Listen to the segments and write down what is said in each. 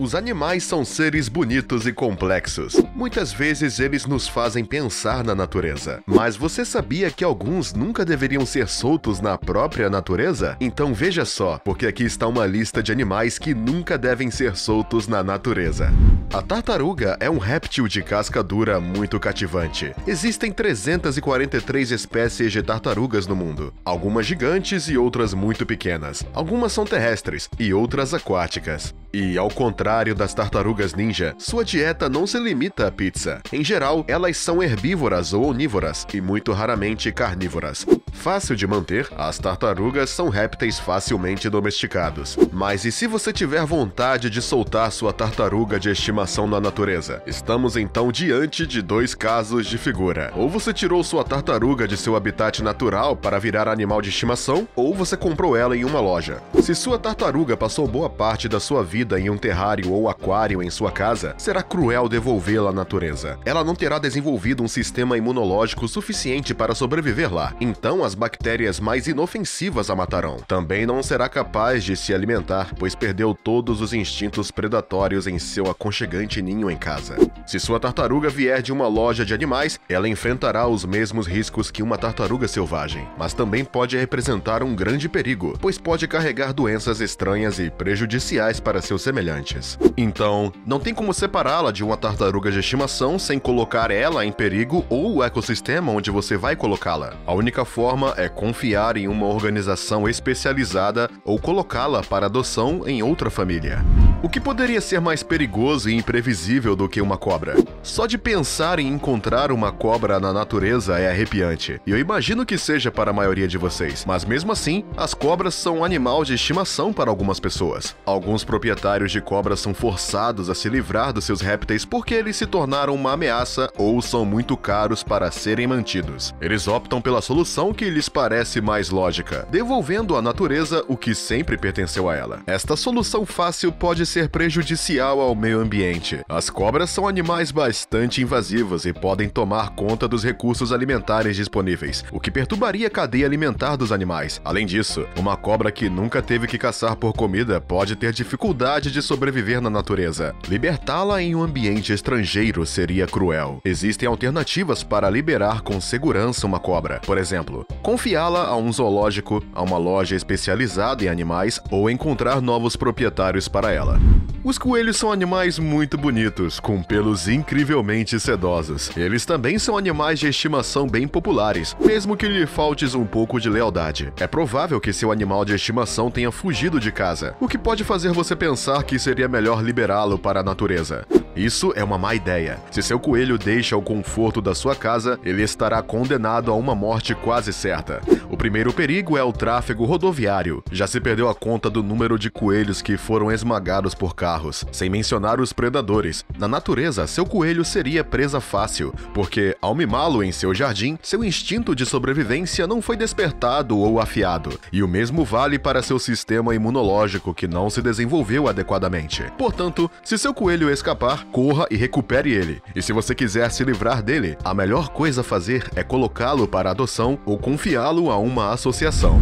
Os animais são seres bonitos e complexos. Muitas vezes eles nos fazem pensar na natureza. Mas você sabia que alguns nunca deveriam ser soltos na própria natureza? Então veja só, porque aqui está uma lista de animais que nunca devem ser soltos na natureza. A tartaruga é um réptil de casca dura muito cativante. Existem 343 espécies de tartarugas no mundo, algumas gigantes e outras muito pequenas. Algumas são terrestres e outras aquáticas. E ao contrário das tartarugas ninja, sua dieta não se limita à pizza. Em geral, elas são herbívoras ou onívoras e muito raramente carnívoras. Fácil de manter, as tartarugas são répteis facilmente domesticados. Mas e se você tiver vontade de soltar sua tartaruga de estimação na natureza? Estamos então diante de dois casos de figura. Ou você tirou sua tartaruga de seu habitat natural para virar animal de estimação, ou você comprou ela em uma loja. Se sua tartaruga passou boa parte da sua vida em um terrário ou aquário em sua casa, será cruel devolvê-la à natureza. Ela não terá desenvolvido um sistema imunológico suficiente para sobreviver lá. Então as bactérias mais inofensivas a matarão. Também não será capaz de se alimentar, pois perdeu todos os instintos predatórios em seu aconchegante ninho em casa. Se sua tartaruga vier de uma loja de animais, ela enfrentará os mesmos riscos que uma tartaruga selvagem, mas também pode representar um grande perigo, pois pode carregar doenças estranhas e prejudiciais para seus semelhantes. Então, não tem como separá-la de uma tartaruga de estimação sem colocar ela em perigo ou o ecossistema onde você vai colocá-la. A única forma é confiar em uma organização especializada ou colocá-la para adoção em outra família. O que poderia ser mais perigoso e imprevisível do que uma cobra? Só de pensar em encontrar uma cobra na natureza é arrepiante, e eu imagino que seja para a maioria de vocês, mas mesmo assim, as cobras são um animal de estimação para algumas pessoas. Alguns proprietários de cobras são forçados a se livrar dos seus répteis porque eles se tornaram uma ameaça ou são muito caros para serem mantidos. Eles optam pela solução que lhes parece mais lógica, devolvendo à natureza o que sempre pertenceu a ela. Esta solução fácil pode ser prejudicial ao meio ambiente. As cobras são animais bastante invasivos e podem tomar conta dos recursos alimentares disponíveis, o que perturbaria a cadeia alimentar dos animais. Além disso, uma cobra que nunca teve que caçar por comida pode ter dificuldade de sobreviver na natureza. Libertá-la em um ambiente estrangeiro seria cruel. Existem alternativas para liberar com segurança uma cobra. Por exemplo, confiá-la a um zoológico, a uma loja especializada em animais ou encontrar novos proprietários para ela. Os coelhos são animais muito bonitos, com pelos incrivelmente sedosos. Eles também são animais de estimação bem populares, mesmo que lhe faltes um pouco de lealdade. É provável que seu animal de estimação tenha fugido de casa, o que pode fazer você pensar que seria melhor liberá-lo para a natureza. Isso é uma má ideia. Se seu coelho deixa o conforto da sua casa, ele estará condenado a uma morte quase certa. O primeiro perigo é o tráfego rodoviário. Já se perdeu a conta do número de coelhos que foram esmagados por carros, sem mencionar os predadores. Na natureza, seu coelho seria presa fácil, porque ao mimá-lo em seu jardim, seu instinto de sobrevivência não foi despertado ou afiado. E o mesmo vale para seu sistema imunológico que não se desenvolveu adequadamente. Portanto, se seu coelho escapar, corra e recupere ele. E se você quiser se livrar dele, a melhor coisa a fazer é colocá-lo para adoção ou confiá-lo a uma associação.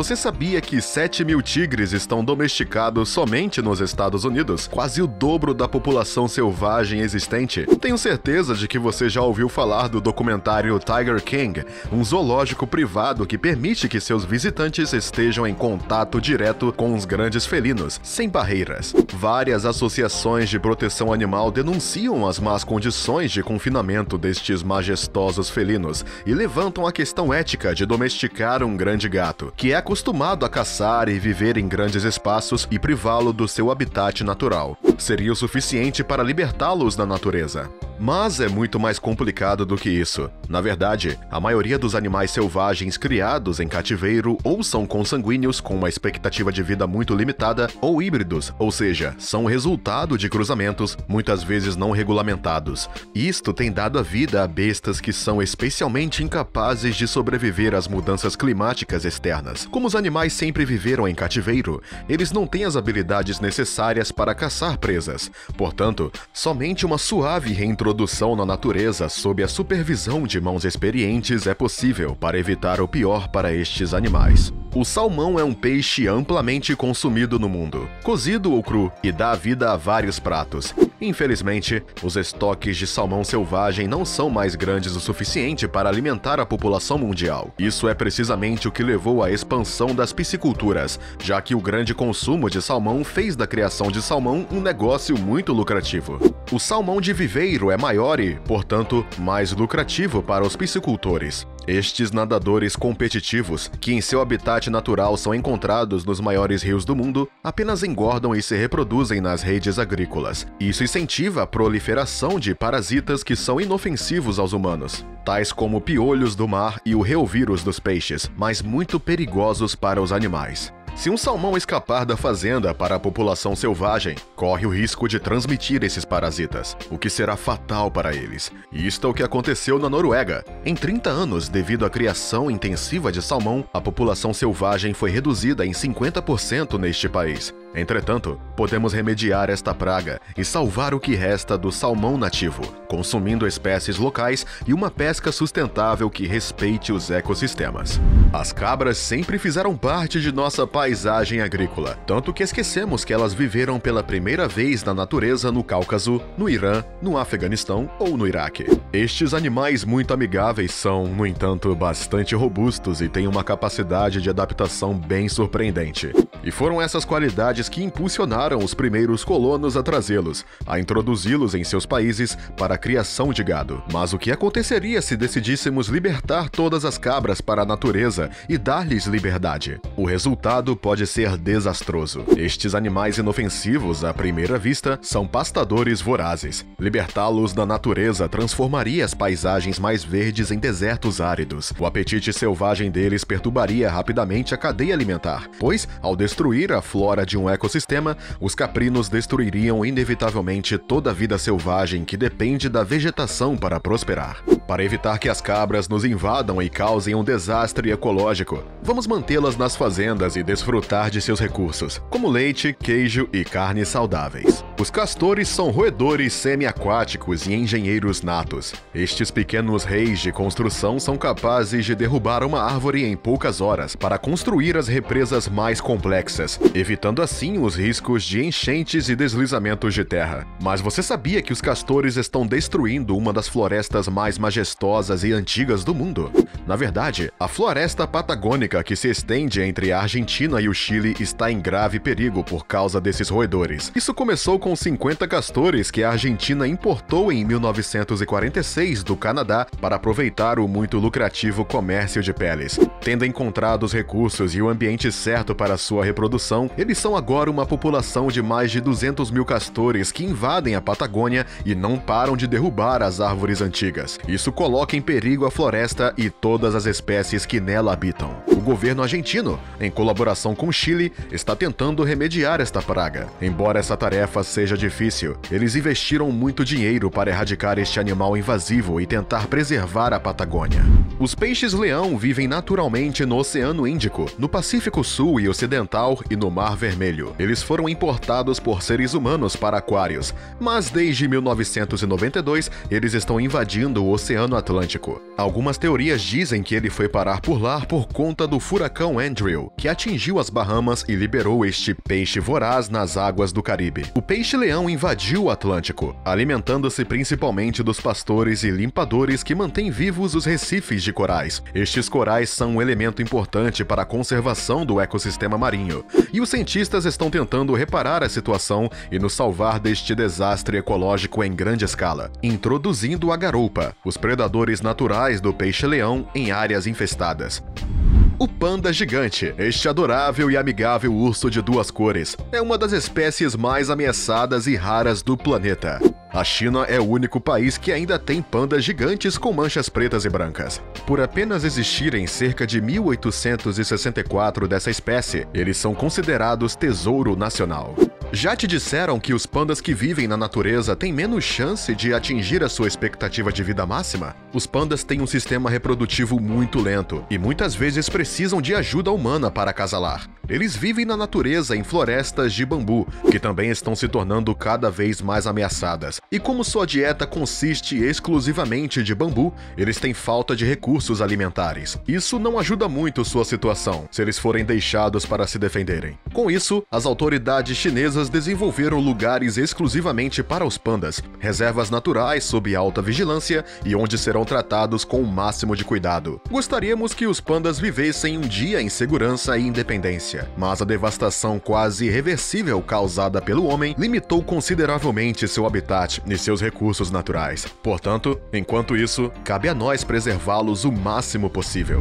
Você sabia que 7 mil tigres estão domesticados somente nos Estados Unidos? Quase o dobro da população selvagem existente. Tenho certeza de que você já ouviu falar do documentário Tiger King, um zoológico privado que permite que seus visitantes estejam em contato direto com os grandes felinos, sem barreiras. Várias associações de proteção animal denunciam as más condições de confinamento destes majestosos felinos e levantam a questão ética de domesticar um grande gato, que é acostumado a caçar e viver em grandes espaços e privá-lo do seu habitat natural. Seria o suficiente para libertá-los da natureza. Mas é muito mais complicado do que isso. Na verdade, a maioria dos animais selvagens criados em cativeiro ou são consanguíneos com uma expectativa de vida muito limitada ou híbridos, ou seja, são resultado de cruzamentos, muitas vezes não regulamentados. Isto tem dado a vida a bestas que são especialmente incapazes de sobreviver às mudanças climáticas externas. Como os animais sempre viveram em cativeiro, eles não têm as habilidades necessárias para caçar presas. Portanto, somente uma suave reintrodução reprodução na natureza sob a supervisão de mãos experientes é possível para evitar o pior para estes animais. O salmão é um peixe amplamente consumido no mundo, cozido ou cru, e dá vida a vários pratos. Infelizmente, os estoques de salmão selvagem não são mais grandes o suficiente para alimentar a população mundial. Isso é precisamente o que levou à expansão das pisciculturas, já que o grande consumo de salmão fez da criação de salmão um negócio muito lucrativo. O salmão de viveiro é maior e, portanto, mais lucrativo para os piscicultores. Estes nadadores competitivos, que em seu habitat natural são encontrados nos maiores rios do mundo, apenas engordam e se reproduzem nas redes agrícolas. Isso incentiva a proliferação de parasitas que são inofensivos aos humanos, tais como piolhos do mar e o reovírus dos peixes, mas muito perigosos para os animais. Se um salmão escapar da fazenda para a população selvagem, corre o risco de transmitir esses parasitas, o que será fatal para eles. E isto é o que aconteceu na Noruega. Em 30 anos, devido à criação intensiva de salmão, a população selvagem foi reduzida em 50% neste país. Entretanto, podemos remediar esta praga e salvar o que resta do salmão nativo, consumindo espécies locais e uma pesca sustentável que respeite os ecossistemas. As cabras sempre fizeram parte de nossa paisagem agrícola, tanto que esquecemos que elas viveram pela primeira vez na natureza no Cáucaso, no Irã, no Afeganistão ou no Iraque. Estes animais muito amigáveis são, no entanto, bastante robustos e têm uma capacidade de adaptação bem surpreendente. E foram essas qualidades que impulsionaram os primeiros colonos a trazê-los, a introduzi-los em seus países para a criação de gado. Mas o que aconteceria se decidíssemos libertar todas as cabras para a natureza e dar-lhes liberdade? O resultado pode ser desastroso. Estes animais inofensivos, à primeira vista, são pastadores vorazes. Libertá-los da natureza transformaria as paisagens mais verdes em desertos áridos. O apetite selvagem deles perturbaria rapidamente a cadeia alimentar, pois, ao destruir a flora de um ecossistema, os caprinos destruiriam inevitavelmente toda a vida selvagem que depende da vegetação para prosperar. Para evitar que as cabras nos invadam e causem um desastre ecológico, vamos mantê-las nas fazendas e desfrutar de seus recursos, como leite, queijo e carnes saudáveis. Os castores são roedores semi-aquáticos e engenheiros natos. Estes pequenos reis de construção são capazes de derrubar uma árvore em poucas horas para construir as represas mais complexas, evitando assim os riscos de enchentes e deslizamentos de terra. Mas você sabia que os castores estão destruindo uma das florestas mais majestosas e antigas do mundo? Na verdade, a floresta patagônica que se estende entre a Argentina e o Chile está em grave perigo por causa desses roedores. Isso começou com 50 castores que a Argentina importou em 1946 do Canadá para aproveitar o muito lucrativo comércio de peles. Tendo encontrado os recursos e o ambiente certo para sua reprodução, eles são agora uma população de mais de 200 mil castores que invadem a Patagônia e não param de derrubar as árvores antigas. Isso coloca em perigo a floresta e todas as espécies que nela habitam. O governo argentino, em colaboração com Chile, está tentando remediar esta praga. Embora essa tarefa seja difícil, eles investiram muito dinheiro para erradicar este animal invasivo e tentar preservar a Patagônia. Os peixes-leão vivem naturalmente no Oceano Índico, no Pacífico Sul e Ocidental e no Mar Vermelho. Eles foram importados por seres humanos para aquários, mas desde 1992 eles estão invadindo o Oceano Atlântico. Algumas teorias dizem que ele foi parar por lá por conta do furacão Andrew, que atingiu as Bahamas e liberou este peixe voraz nas águas do Caribe. O peixe-leão invadiu o Atlântico, alimentando-se principalmente dos pastores e limpadores que mantêm vivos os recifes de corais. Estes corais são um elemento importante para a conservação do ecossistema marinho, e os cientistas estão tentando reparar a situação e nos salvar deste desastre ecológico em grande escala, introduzindo a garoupa, os predadores naturais do peixe-leão em áreas infestadas. O panda gigante, este adorável e amigável urso de duas cores, é uma das espécies mais ameaçadas e raras do planeta. A China é o único país que ainda tem pandas gigantes com manchas pretas e brancas. Por apenas existirem cerca de 1864 dessa espécie, eles são considerados tesouro nacional. Já te disseram que os pandas que vivem na natureza têm menos chance de atingir a sua expectativa de vida máxima? Os pandas têm um sistema reprodutivo muito lento e muitas vezes precisam de ajuda humana para acasalar. Eles vivem na natureza em florestas de bambu, que também estão se tornando cada vez mais ameaçadas. E como sua dieta consiste exclusivamente de bambu, eles têm falta de recursos alimentares. Isso não ajuda muito sua situação, se eles forem deixados para se defenderem. Com isso, as autoridades chinesas desenvolveram lugares exclusivamente para os pandas, reservas naturais sob alta vigilância e onde serão tratados com o máximo de cuidado. Gostaríamos que os pandas vivessem um dia em segurança e independência, mas a devastação quase irreversível causada pelo homem limitou consideravelmente seu habitat e seus recursos naturais. Portanto, enquanto isso, cabe a nós preservá-los o máximo possível.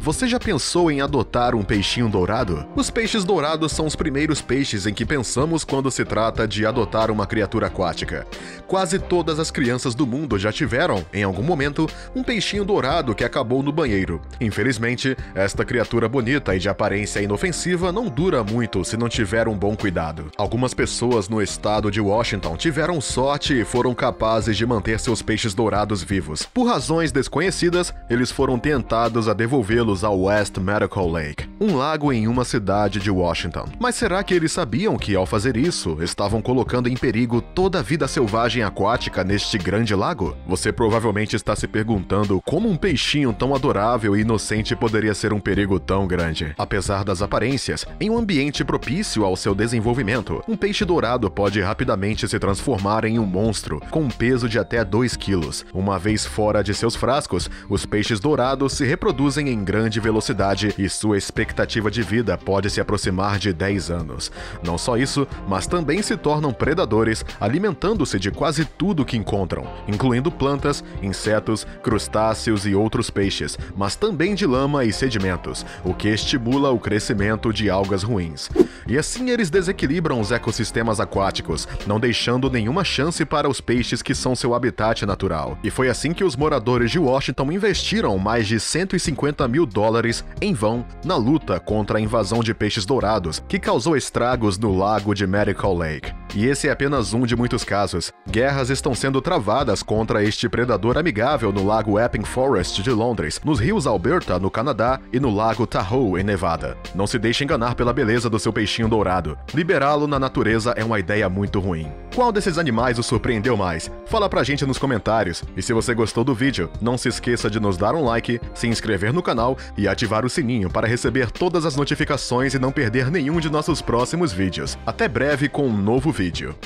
Você já pensou em adotar um peixinho dourado? Os peixes dourados são os primeiros peixes em que pensamos quando se trata de adotar uma criatura aquática. Quase todas as crianças do mundo já tiveram, em algum momento, um peixinho dourado que acabou no banheiro. Infelizmente, esta criatura bonita e de aparência inofensiva não dura muito se não tiver um bom cuidado. Algumas pessoas no estado de Washington tiveram sorte e foram capazes de manter seus peixes dourados vivos. Por razões desconhecidas, eles foram tentados a devolvê-los ao West Medical Lake, um lago em uma cidade de Washington. Mas será que eles sabiam que, ao fazer isso, estavam colocando em perigo toda a vida selvagem aquática neste grande lago? Você provavelmente está se perguntando como um peixinho tão adorável e inocente poderia ser um perigo tão grande. Apesar das aparências, em um ambiente propício ao seu desenvolvimento, um peixe dourado pode rapidamente se transformar em um monstro, com um peso de até 2 quilos. Uma vez fora de seus frascos, os peixes dourados se reproduzem em grande grande velocidade e sua expectativa de vida pode se aproximar de 10 anos. Não só isso, mas também se tornam predadores, alimentando-se de quase tudo que encontram, incluindo plantas, insetos, crustáceos e outros peixes, mas também de lama e sedimentos, o que estimula o crescimento de algas ruins. E assim eles desequilibram os ecossistemas aquáticos, não deixando nenhuma chance para os peixes que são seu habitat natural. E foi assim que os moradores de Washington investiram mais de 150 mil dólares em vão na luta contra a invasão de peixes dourados que causou estragos no lago de Medical Lake. E esse é apenas um de muitos casos. Guerras estão sendo travadas contra este predador amigável no lago Epping Forest de Londres, nos rios Alberta, no Canadá, e no lago Tahoe, em Nevada. Não se deixe enganar pela beleza do seu peixinho dourado. Liberá-lo na natureza é uma ideia muito ruim. Qual desses animais o surpreendeu mais? Fala pra gente nos comentários. E se você gostou do vídeo, não se esqueça de nos dar um like, se inscrever no canal e ativar o sininho para receber todas as notificações e não perder nenhum de nossos próximos vídeos. Até breve com um novo vídeo.